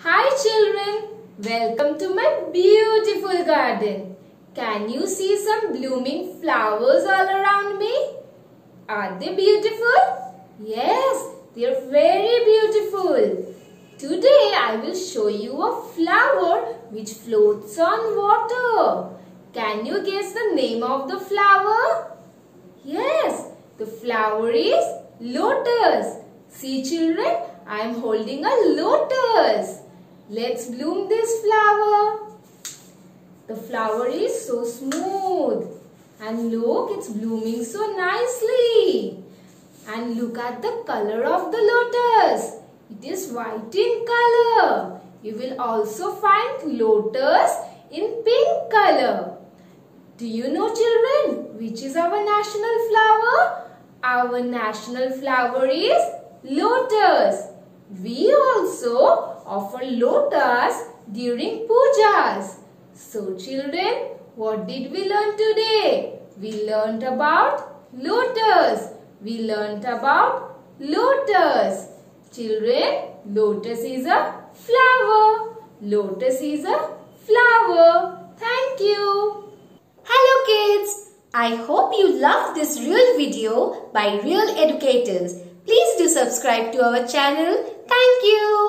Hi children, welcome to my beautiful garden. Can you see some blooming flowers all around me? Are they beautiful? Yes, they are very beautiful. Today I will show you a flower which floats on water. Can you guess the name of the flower? Yes, the flower is lotus. See children, I am holding a lotus. Let's bloom this flower. The flower is so smooth. And look, it's blooming so nicely. And look at the color of the lotus. It is white in color. You will also find lotus in pink color. Do you know children which is our national flower? Our national flower is lotus. We also offer lotus during pujas. So children, what did we learn today? We learned about lotus. We learned about lotus. Children, lotus is a flower. Lotus is a flower. Thank you. Hello kids! I hope you loved this real video by Real Educators. Please do subscribe to our channel. Thank you.